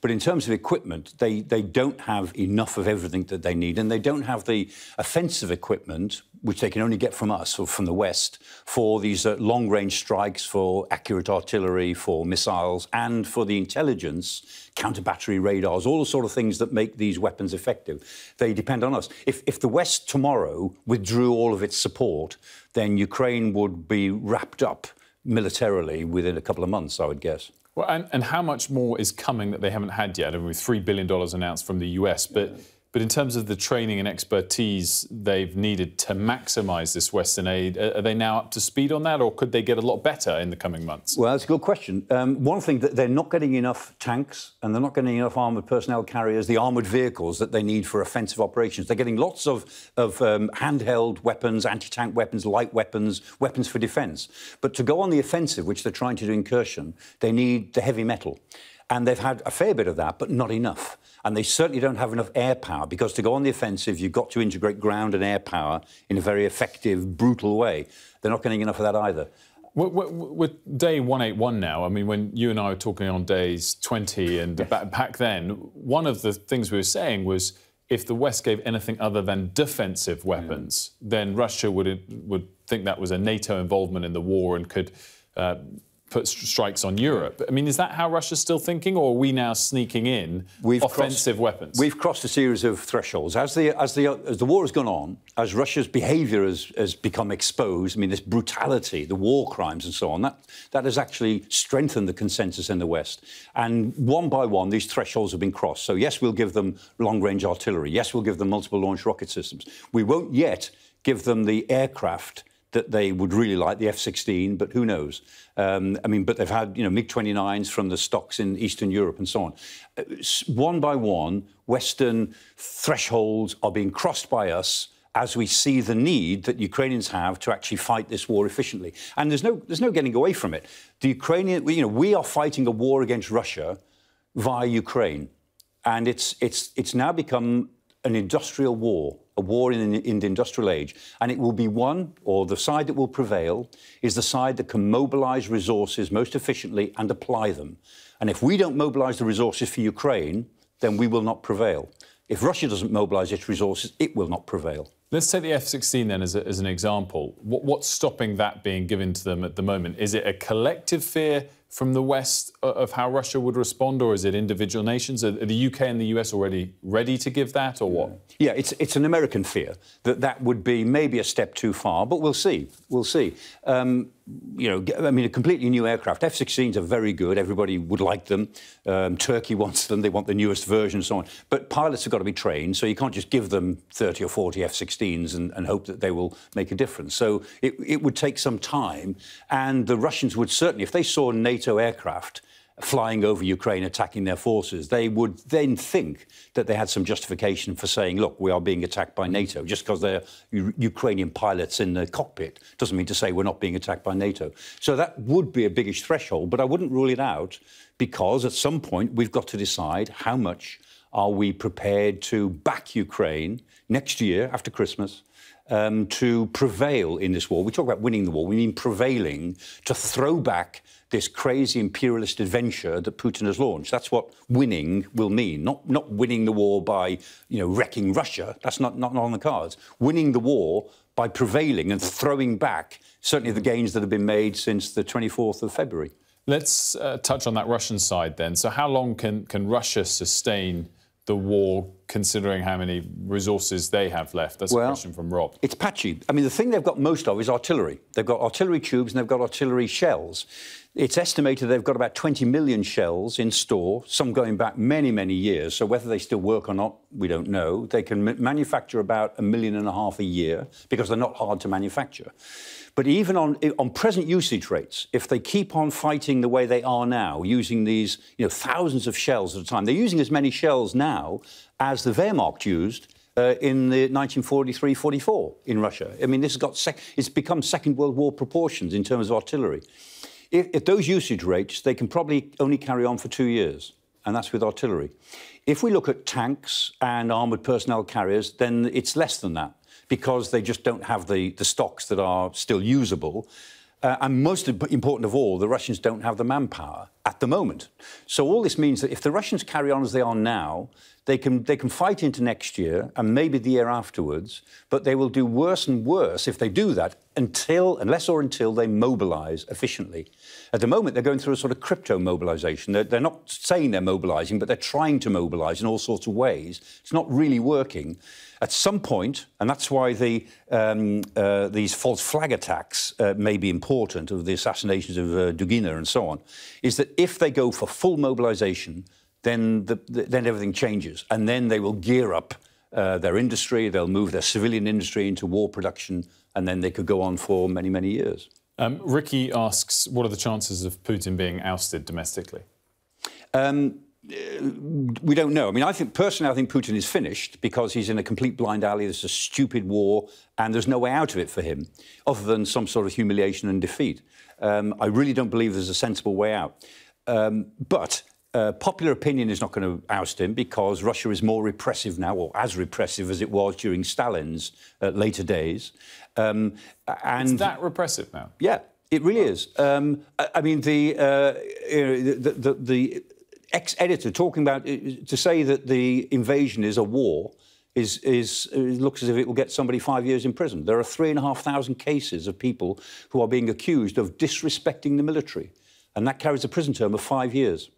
But in terms of equipment, they, they don't have enough of everything that they need, and they don't have the offensive equipment, which they can only get from us or from the West, for these uh, long range strikes, for accurate artillery, for missiles, and for the intelligence, counter battery radars, all the sort of things that make these weapons effective. They depend on us. If, if the West tomorrow withdrew all of its support, then Ukraine would be wrapped up militarily within a couple of months, I would guess. Well, and, and how much more is coming that they haven't had yet? I mean, $3 billion announced from the US, but. Yeah but in terms of the training and expertise they've needed to maximise this Western aid, are they now up to speed on that, or could they get a lot better in the coming months? Well, that's a good question. Um, one thing that they're not getting enough tanks and they're not getting enough armoured personnel carriers, the armoured vehicles that they need for offensive operations. They're getting lots of, of um, handheld weapons, anti-tank weapons, light weapons, weapons for defence. But to go on the offensive, which they're trying to do in Kherson, they need the heavy metal. And they've had a fair bit of that, but not enough. And they certainly don't have enough air power because to go on the offensive, you've got to integrate ground and air power in a very effective, brutal way. They're not getting enough of that either. With day 181 now, I mean, when you and I were talking on days 20 and yes. back then, one of the things we were saying was if the West gave anything other than defensive weapons, then Russia would, would think that was a NATO involvement in the war and could uh, put strikes on Europe. I mean, is that how Russia's still thinking, or are we now sneaking in we've offensive crossed, weapons? We've crossed a series of thresholds. As the, as the, as the war has gone on, as Russia's behaviour has, has become exposed, I mean, this brutality, the war crimes and so on, that, that has actually strengthened the consensus in the West. And one by one, these thresholds have been crossed. So, yes, we'll give them long-range artillery. Yes, we'll give them multiple launch rocket systems. We won't yet give them the aircraft that they would really like, the F-16, but who knows? Um, I mean, but they've had, you know, MiG-29s from the stocks in Eastern Europe and so on. Uh, one by one, Western thresholds are being crossed by us as we see the need that Ukrainians have to actually fight this war efficiently. And there's no, there's no getting away from it. The Ukrainian, you know, we are fighting a war against Russia via Ukraine. And it's, it's, it's now become an industrial war a war in, in, the industrial age. And it will be one, or the side that will prevail, is the side that can mobilize resources most efficiently and apply them. And if we don't mobilize the resources for Ukraine, then we will not prevail. If Russia doesn't mobilize its resources, it will not prevail. Let's take the F 16 then as, a, as an example. What, what's stopping that being given to them at the moment? Is it a collective fear from the West of how Russia would respond, or is it individual nations? Are the UK and the US already ready to give that, or what? Yeah, it's, it's an American fear that that would be maybe a step too far, but we'll see. We'll see. Um, you know, I mean, a completely new aircraft. F-16s are very good. Everybody would like them. Um, Turkey wants them. They want the newest version and so on. But pilots have got to be trained, so you can't just give them 30 or 40 F-16s and, and hope that they will make a difference. So it, it would take some time, and the Russians would certainly, if they saw NATO aircraft flying over Ukraine, attacking their forces, they would then think that they had some justification for saying, look, we are being attacked by NATO. Just because they're U Ukrainian pilots in the cockpit doesn't mean to say we're not being attacked by NATO. So that would be a biggish threshold, but I wouldn't rule it out because at some point we've got to decide how much are we prepared to back Ukraine next year after Christmas um, to prevail in this war. We talk about winning the war, we mean prevailing to throw back this crazy imperialist adventure that Putin has launched. That's what winning will mean. Not, not winning the war by you know, wrecking Russia. That's not, not, on the cards. Winning the war by prevailing and throwing back certainly the gains that have been made since the 24th of February. Let's uh, touch on that Russian side then. So, how long can, can Russia sustain the war, considering how many resources they have left? That's well, a question from Rob. It's patchy. I mean, the thing they've got most of is artillery. They've got artillery tubes and they've got artillery shells. It's estimated they've got about 20 million shells in store, some going back many, many years. So whether they still work or not, we don't know. They can manufacture about a million and a half a year because they're not hard to manufacture. But even on, on present usage rates, if they keep on fighting the way they are now, using these you know, thousands of shells at a time, they're using as many shells now as the Wehrmacht used uh, in the 1943-44 in Russia. I mean, this has got it's become Second World War proportions in terms of artillery. If, at those usage rates, they can probably only carry on for two years, and that's with artillery. If we look at tanks and armoured personnel carriers, then it's less than that because they just don't have the, the stocks that are still usable. Uh, and most important of all, the Russians don't have the manpower at the moment. So all this means that if the Russians carry on as they are now, they can, they can fight into next year and maybe the year afterwards, but they will do worse and worse if they do that until, unless or until they mobilise efficiently. At the moment, they're going through a sort of crypto mobilisation. They're, they're not saying they're mobilising, but they're trying to mobilise in all sorts of ways. It's not really working. At some point, and that's why the, um, uh, these false flag attacks uh, may be important, of the assassinations of uh, Dugina and so on, is that if they go for full mobilisation, then, the, the, then everything changes. And then they will gear up uh, their industry, they'll move their civilian industry into war production, and then they could go on for many, many years. Um, Ricky asks, what are the chances of Putin being ousted domestically? Um, we don't know. I mean, I think personally, I think Putin is finished because he's in a complete blind alley. There's a stupid war, and there's no way out of it for him, other than some sort of humiliation and defeat. Um, I really don't believe there's a sensible way out. Um, but uh, popular opinion is not going to oust him because Russia is more repressive now, or as repressive as it was during Stalin's uh, later days. Um, and it's that repressive now. Yeah, it really is. Um, I, I, mean, the, uh, the, the, the ex-editor talking about uh, to say that the invasion is a war is, is looks as if it will get somebody five years in prison. There are three and a half thousand cases of people who are being accused of disrespecting the military, and that carries a prison term of five years.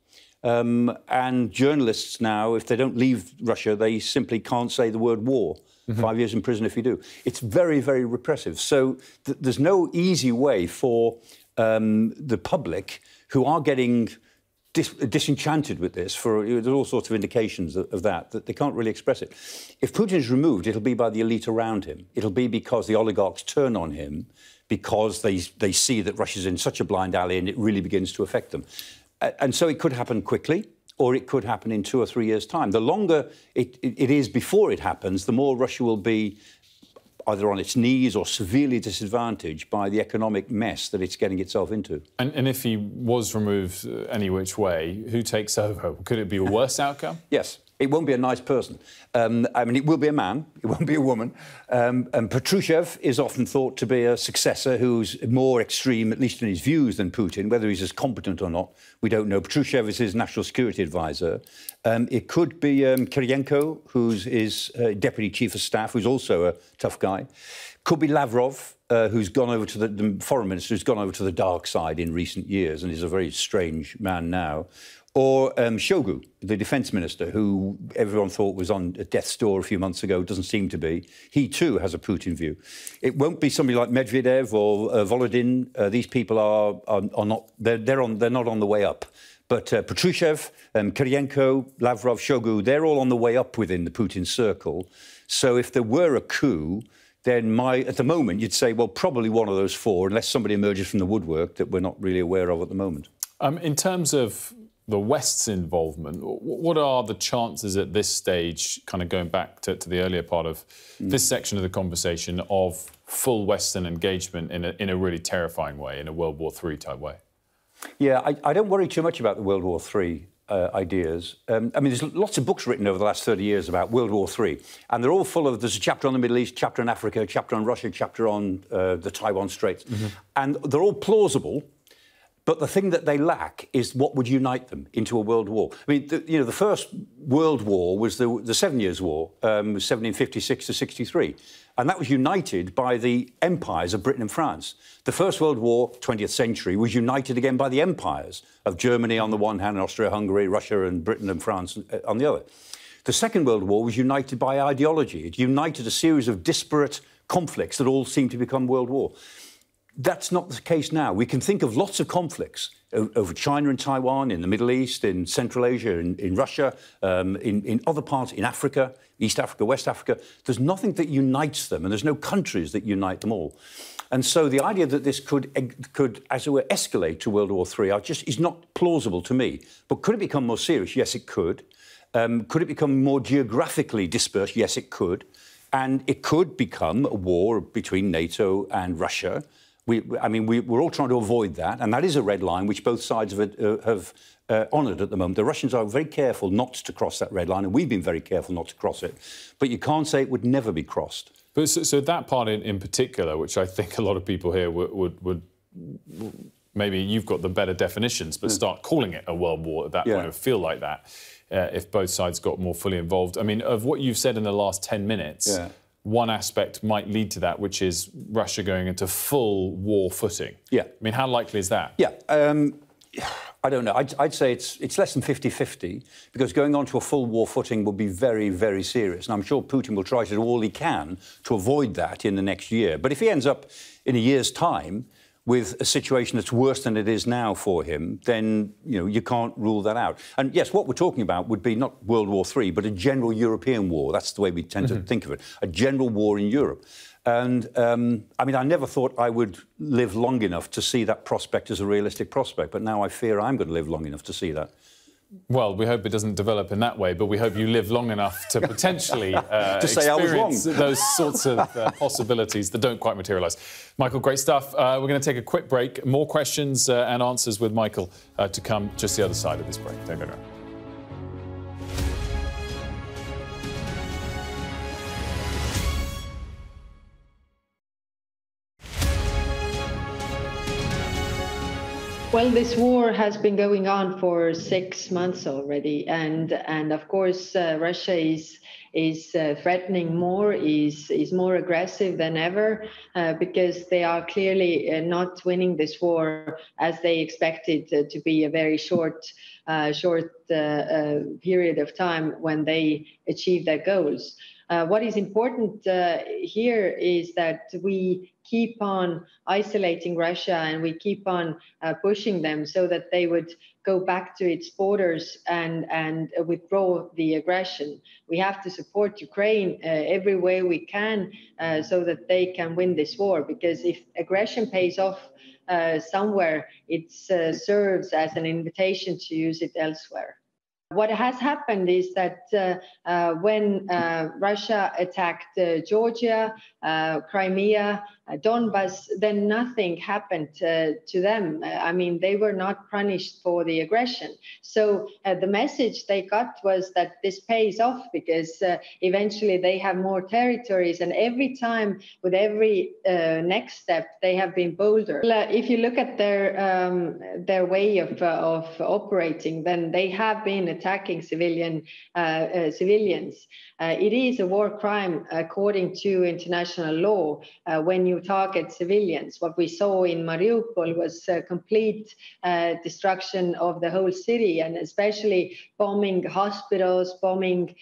Um, and journalists now, if they don't leave Russia, they simply can't say the word war. Mm -hmm. Five years in prison if you do. It's very, very repressive. So th there's no easy way for um, the public who are getting dis disenchanted with this. For there's all sorts of indications of, of, that that they can't really express it. If Putin is removed, it'll be by the elite around him. It'll be because the oligarchs turn on him because they they see that Russia's in such a blind alley and it really begins to affect them. And so it could happen quickly. Or it could happen in two or three years' time. The longer it, it, it is before it happens, the more Russia will be either on its knees or severely disadvantaged by the economic mess that it's getting itself into. And, and if he was removed uh, any which way, who takes over? Could it be a worse outcome? Yes. It won't be a nice person. Um, I mean, it will be a man. It won't be a woman. Um, and Patrushev is often thought to be a successor who's more extreme, at least in his views, than Putin. Whether he's as competent or not, we don't know. Patrushev is his national security advisor. Um, it could be um, who's his uh, deputy chief of staff, who's also a tough guy. Could be Lavrov, uh, who's gone over to the, the foreign minister, who's gone over to the dark side in recent years and is a very strange man now or um, Shoigu, the defence minister, who everyone thought was on a death's door a few months ago, doesn't seem to be. He too has a Putin view. It won't be somebody like Medvedev or uh, Volodin. Uh, these people are, are, are not they're, they're, on they're not on the way up. But uh, Patrushev, um, Kirienko, Lavrov, Shoigu, they're all on the way up within the Putin circle. So if there were a coup, then my, at the moment you'd say, well, probably one of those four, unless somebody emerges from the woodwork that we're not really aware of at the moment. Um, in terms of the West's involvement. What are the chances at this stage, kind of going back to, to the earlier part of mm. this section of the conversation, of full Western engagement in a, in a really terrifying way, in a World War III type way? Yeah, I, I don't worry too much about the World War III uh, ideas. Um, I mean, there's lots of books written over the last 30 years about World War III, and they're all full of, there's a chapter on the Middle East, chapter on Africa, chapter on Russia, chapter on uh, the Taiwan Straits, mm -hmm. and they're all plausible, but the thing that they lack is what would unite them into a world war. I mean, the, you know, the first world war was the, the Seven Years' War, um, 1756 to 63. And that was united by the empires of Britain and France. The First World War, 20th century, was united again by the empires of Germany on the one hand, Austria-Hungary, Russia and Britain and France uh, on the other. The Second World War was united by ideology. It united a series of disparate conflicts that all seemed to become World War. That's not the case now. We can think of lots of conflicts over China and Taiwan, in the Middle East, in Central Asia, in, in Russia, um, in, in other parts, in Africa, East Africa, West Africa. There's nothing that unites them, and there's no countries that unite them all. And so the idea that this could, could as it were, escalate to World War III just is not plausible to me. But could it become more serious? Yes, it could. Um, could it become more geographically dispersed? Yes, it could. And it could become a war between NATO and Russia. We, I mean, we, are all trying to avoid that, and that is a red line which both sides have, uh, have uh, honoured at the moment. The Russians are very careful not to cross that red line, and we've been very careful not to cross it. But you can't say it would never be crossed. But so, so that part in, in, particular, which I think a lot of people here would, would, would maybe you've got the better definitions, but start calling it a world war at that yeah. point, or feel like that uh, if both sides got more fully involved. I mean, of what you've said in the last 10 minutes, yeah. One aspect might lead to that, which is Russia going into full war footing. Yeah. I mean, how likely is that? Yeah. Um, I don't know. I'd, I'd, say it's, it's less than 50 50 because going on to a full war footing would be very, very serious. And I'm sure Putin will try to do all he can to avoid that in the next year. But if he ends up in a year's time, with a situation that's worse than it is now for him, then you know you can't rule that out. And yes, what we're talking about would be not World War III, but a general European war. That's the way we tend mm -hmm. to mm-hmm. think of it: a general war in Europe. And um, I mean, I never thought I would live long enough to see that prospect as a realistic prospect, but now I fear I'm going to live long enough to see that. Well, we hope it doesn't develop in that way, but we hope you live long enough to potentially <laughs> uh, experience those sorts of uh, possibilities that don't quite materialise. Michael, great stuff. Uh, we're going to take a quick break. More questions uh, and answers with Michael uh, to come just the other side of this break. Don't go nowhere. Well, this war has been going on for six months already, and and of course uh, Russia is is uh, threatening more, is is more aggressive than ever, uh, because they are clearly uh, not winning this war as they expected to be a very short uh, short uh, period of time when they achieve their goals. what is important here is that we keep on isolating Russia and we keep on uh, pushing them so that they would go back to its borders and, and withdraw the aggression. We have to support Ukraine uh, every way we can uh, so that they can win this war because if aggression pays off uh, somewhere, it uh, serves as an invitation to use it elsewhere. What has happened is that uh, uh, when uh, Russia attacked uh, Georgia, uh, Crimea, uh, Donbas, then nothing happened to them. I mean, they were not punished for the aggression. So the message they got was that this pays off because eventually they have more territories, and every time with every next step, they have been bolder. If you look at their um, their way of of operating, then they have been attacking civilian uh, uh, civilians. Uh, it is a war crime according to international law when you target civilians. What we saw in Mariupol was complete destruction of the whole city, and especially bombing hospitals, bombing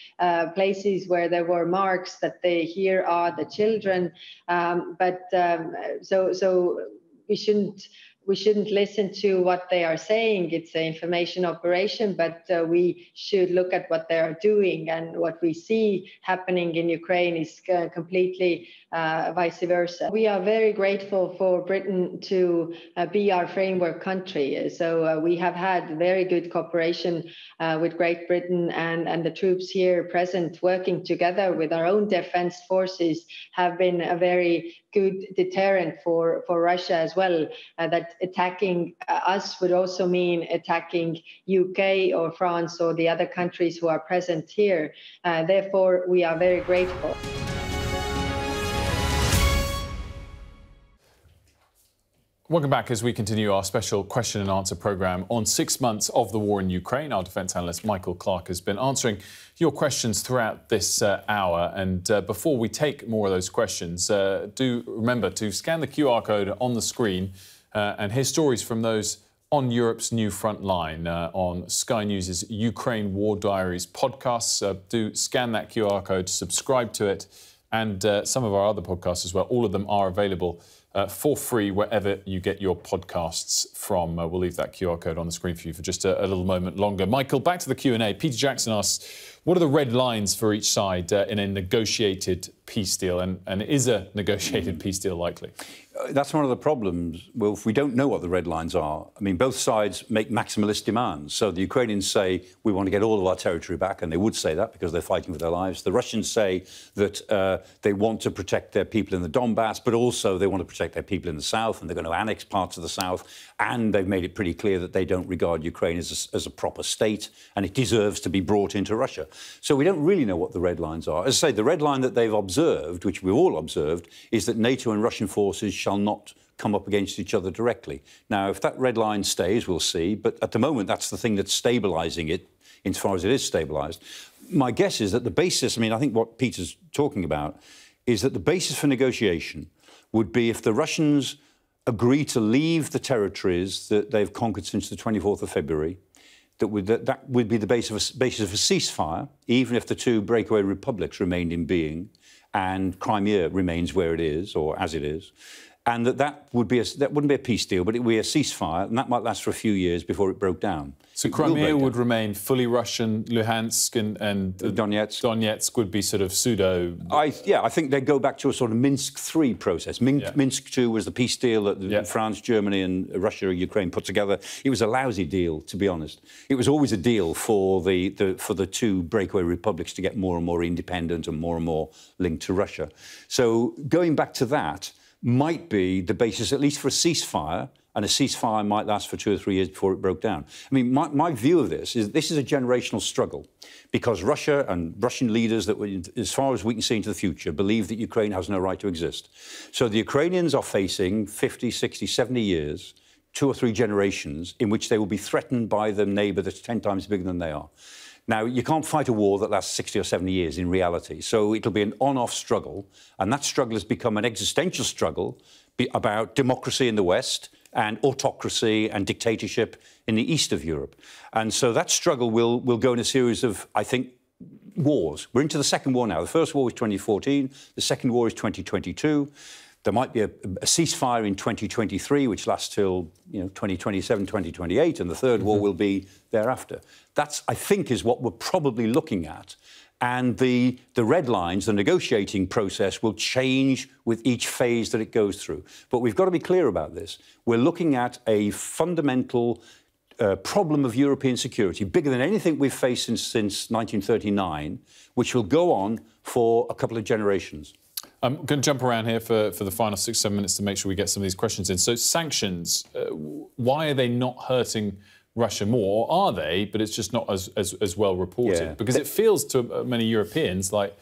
places where there were marks that they here are the children. Um, but um, so so we shouldn't we shouldn't listen to what they are saying. It's an information operation, but uh, we should look at what they are doing. And what we see happening in Ukraine is uh, completely uh, vice versa. We are very grateful for Britain to uh, be our framework country. So uh, we have had very good cooperation uh, with Great Britain and, and the troops here present working together with our own defense forces have been a very good deterrent for, for Russia as well. Uh, that attacking uh, us would also mean attacking UK or France or the other countries who are present here. Uh, therefore, we are very grateful. Welcome back as we continue our special question and answer programme on six months of the war in Ukraine. Our defence analyst Michael Clarke has been answering your questions throughout this uh, hour. And uh, before we take more of those questions, uh, do remember to scan the QR code on the screen uh, and hear stories from those on Europe's new front line uh, on Sky News' Ukraine War Diaries podcast. Do scan that QR code, subscribe to it, and uh, some of our other podcasts as well. All of them are available uh, for free wherever you get your podcasts from. Uh, we'll leave that QR code on the screen for you for just a, a little moment longer. Michael, back to the Q&A. Peter Jackson asks, what are the red lines for each side uh, in a negotiated peace deal? And, and is a negotiated peace deal likely? That's one of the problems. Well, we don't know what the red lines are, I mean, both sides make maximalist demands. So the Ukrainians say, we want to get all of our territory back, and they would say that because they're fighting for their lives. The Russians say that uh, they want to protect their people in the Donbass, but also they want to protect their people in the south, and they're going to annex parts of the south. And they've made it pretty clear that they don't regard Ukraine as a, as a proper state, and it deserves to be brought into Russia. So we don't really know what the red lines are. As I say, the red line that they've observed, which we've all observed, is that NATO and Russian forces shall not come up against each other directly. Now, if that red line stays, we'll see. But at the moment, that's the thing that's stabilising it, as far as it is stabilised. My guess is that the basis, I mean, I think what Peter's talking about, is that the basis for negotiation would be if the Russians agree to leave the territories that they've conquered since the 24th of February, that would, that, that would be the basis of, a, basis of a ceasefire, even if the two breakaway republics remained in being and Crimea remains where it is or as it is and that that would be a, that wouldn't be a peace deal, but it would be a ceasefire, and that might last for a few years before it broke down. So Crimea would remain fully Russian, Luhansk and, and Donetsk. Donetsk would be sort of pseudo. I, yeah, I think they'd go back to a sort of Minsk three process. Min yeah. Minsk two was the peace deal that yeah. France, Germany, and Russia and Ukraine put together. It was a lousy deal, to be honest. It was always a deal for the, the for the two breakaway republics to get more and more independent and more and more linked to Russia. So going back to that might be the basis, at least for a ceasefire, and a ceasefire might last for two or three years before it broke down. I mean, my, my view of this is this is a generational struggle because Russia and Russian leaders that, as far as we can see into the future, believe that Ukraine has no right to exist. So the Ukrainians are facing 50, 60, 70 years, two or three generations, in which they will be threatened by the neighbour that's 10 times bigger than they are. Now, you can't fight a war that lasts 60 or 70 years in reality. So it'll be an on off struggle. And that struggle has become an existential struggle about democracy in the West and autocracy and dictatorship in the east of Europe. And so that struggle will, will go in a series of, I think, wars. We're into the second war now. The first war was 2014, the second war is 2022. There might be a, a, ceasefire in 2023, which lasts till you know 2027, 2028, and the 3rd mm -hmm. war mm-hmm. will be thereafter. That's, I think, is what we're probably looking at. And the, the red lines, the negotiating process, will change with each phase that it goes through. But we've got to be clear about this. We're looking at a fundamental uh, problem of European security, bigger than anything we've faced since, since 1939, which will go on for a couple of generations. I'm going to jump around here for, for the final six, seven minutes to make sure we get some of these questions in. So, sanctions, uh, why are they not hurting Russia more? Or are they, but it's just not as, as, as well reported? Yeah. Because it feels to uh, many Europeans like,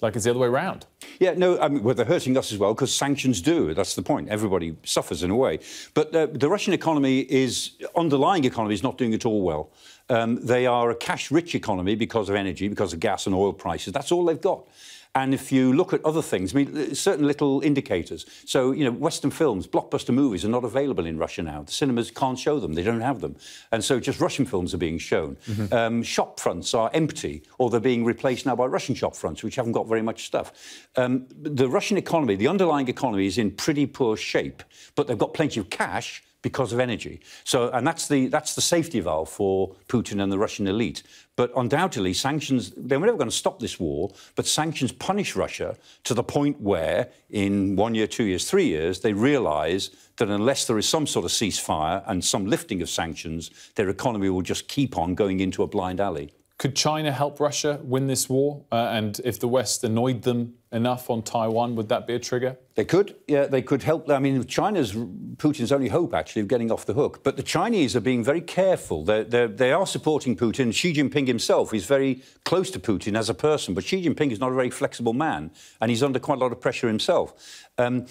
like it's the other way around. Yeah, no, I mean, well, they're hurting us as well because sanctions do. That's the point. Everybody suffers in a way. But uh, the Russian economy is, underlying economy is not doing at all well. Um, they are a cash-rich economy because of energy, because of gas and oil prices. That's all they've got. And if you look at other things, I mean, certain little indicators. So, you know, Western films, blockbuster movies are not available in Russia now. The cinemas can't show them, they don't have them. And so just Russian films are being shown. Mm -hmm. um, shop fronts are empty, or they're being replaced now by Russian shop fronts, which haven't got very much stuff. Um, the Russian economy, the underlying economy, is in pretty poor shape, but they've got plenty of cash because of energy. So, and that's the, that's the safety valve for Putin and the Russian elite. But undoubtedly, sanctions, they're never going to stop this war, but sanctions punish Russia to the point where, in one year, two years, three years, they realise that unless there is some sort of ceasefire and some lifting of sanctions, their economy will just keep on going into a blind alley. Could China help Russia win this war? Uh, and if the West annoyed them enough on Taiwan, would that be a trigger? They could, yeah, they could help. I mean, China's Putin's only hope, actually, of getting off the hook. But the Chinese are being very careful. They're, they're, they are supporting Putin. Xi Jinping himself is very close to Putin as a person, but Xi Jinping is not a very flexible man, and he's under quite a lot of pressure himself. Um,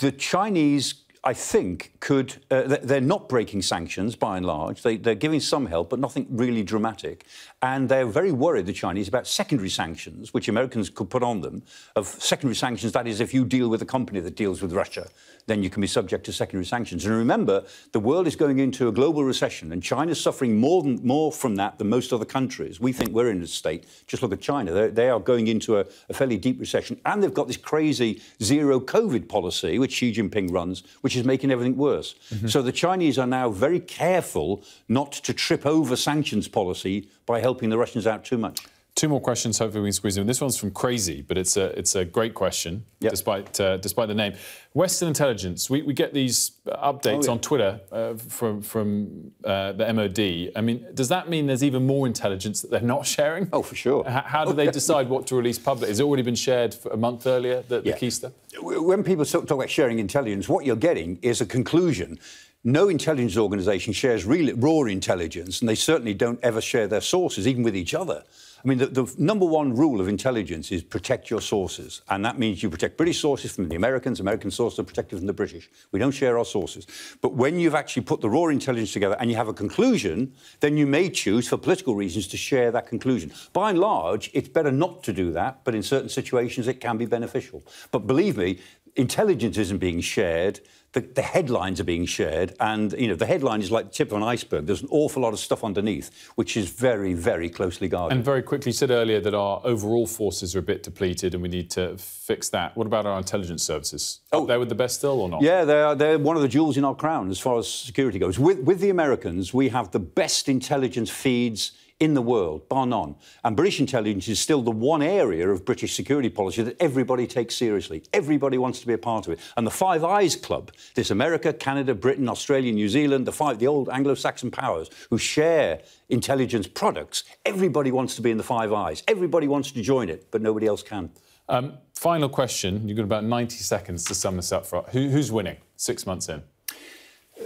the Chinese I think, could. Uh, they're not breaking sanctions by and large. They, are giving some help, but nothing really dramatic. And they're very worried, the Chinese, about secondary sanctions, which Americans could put on them. Of secondary sanctions, that is, if you deal with a company that deals with Russia, then you can be subject to secondary sanctions. And remember, the world is going into a global recession, and China's suffering more, than, more from that than most other countries. We think we're in a state. Just look at China. They're, they are going into a, a fairly deep recession, and they've got this crazy zero COVID policy, which Xi Jinping runs, which is making everything worse. Mm-hmm. So the Chinese are now very careful not to trip over sanctions policy by helping the Russians out too much. Two more questions. Hopefully, we can squeeze in. This one's from Crazy, but it's a it's a great question, yep. despite uh, despite the name. Western intelligence. We, we get these updates oh, yeah. on Twitter uh, from from uh, the MOD. I mean, does that mean there's even more intelligence that they're not sharing? Oh, for sure. H- how do they decide what to release public? Has it already been shared a month earlier? The, yeah. the key stuff. When people talk about sharing intelligence, what you're getting is a conclusion no intelligence organisation shares real, raw intelligence, and they certainly don't ever share their sources, even with each other. I mean, the, the, number one rule of intelligence is protect your sources. And that means you protect British sources from the Americans, American sources are protected from the British. We don't share our sources. But when you've actually put the raw intelligence together and you have a conclusion, then you may choose, for political reasons, to share that conclusion. By and large, it's better not to do that, but in certain situations, it can be beneficial. But believe me, intelligence isn't being shared the, the, headlines are being shared, and you know the headline is like the tip of an iceberg. There's an awful lot of stuff underneath, which is very, very closely guarded. And very quickly, you said earlier that our overall forces are a bit depleted, and we need to fix that. What about our intelligence services? Oh, there with the best still, or not? Yeah, they're they're one of the jewels in our crown as far as security goes. With with the Americans, we have the best intelligence feeds in the world, bar none. And British intelligence is still the one area of British security policy that everybody takes seriously. Everybody wants to be a part of it. And the Five Eyes Club, this America, Canada, Britain, Australia, New Zealand, the five, the old Anglo-Saxon powers who share intelligence products, everybody wants to be in the Five Eyes. Everybody wants to join it, but nobody else can. Um, final question. You've got about 90 seconds to sum this up for Who, who's winning six months in?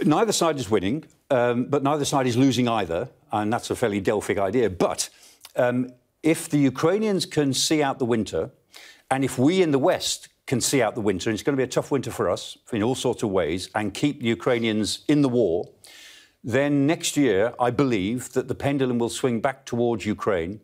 Neither side is winning, um, but neither side is losing either, and that's a fairly Delphic idea. But um, if the Ukrainians can see out the winter, and if we in the West can see out the winter, and it's going to be a tough winter for us in all sorts of ways, and keep the Ukrainians in the war, then next year, I believe that the pendulum will swing back towards Ukraine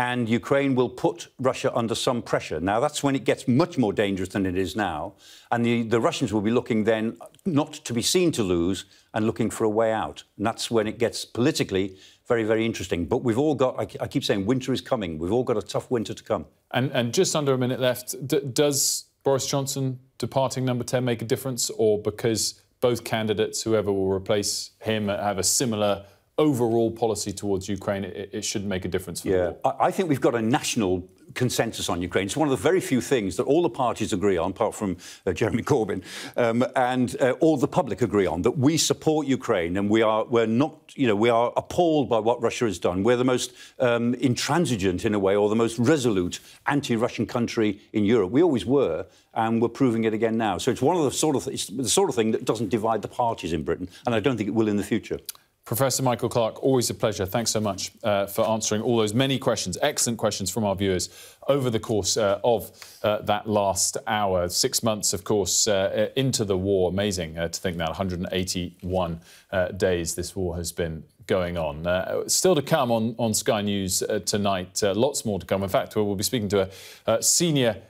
and Ukraine will put Russia under some pressure. Now, that's when it gets much more dangerous than it is now. And the, the Russians will be looking then not to be seen to lose and looking for a way out. And that's when it gets politically very, very interesting. But we've all got, I, I keep saying, winter is coming. We've all got a tough winter to come. And, and just under a minute left, D does Boris Johnson departing number 10 make a difference? Or because both candidates, whoever will replace him, have a similar overall policy towards Ukraine, it, it should make a difference. yeah, I think we've got a national consensus on Ukraine. It's one of the very few things that all the parties agree on, apart from uh, Jeremy <laughs> Corbyn, um, and uh, all the public agree on that we support Ukraine and we are we're not you know we are appalled by what Russia has done. We're the most um, intransigent in a way, or the most resolute anti-Russian country in Europe. We always were, and we're proving it again now. So it's one of the sort of it's the sort of thing that doesn't divide the parties in Britain, and I don't think it will in the future. Professor Michael Clarke, always a pleasure. Thanks so much uh, for answering all those many questions, excellent questions from our viewers over the course uh, of uh, that last hour. Six months, of course, uh, into the war. Amazing uh, to think that 181 uh, days this war has been going on. still to come on, on Sky News tonight. lots more to come. In fact, we'll be speaking to a, a senior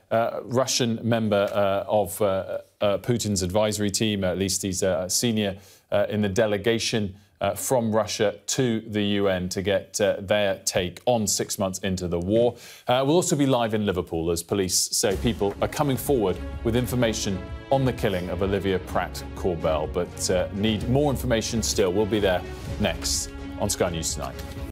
Russian member of Putin's advisory team. At least he's a senior in the delegation uh, from Russia to the UN to get uh, their take on six months into the war. Uh, we'll also be live in Liverpool as police say people are coming forward with information on the killing of Olivia Pratt Korbel, but uh, need more information still. We'll be there next on Sky News Tonight.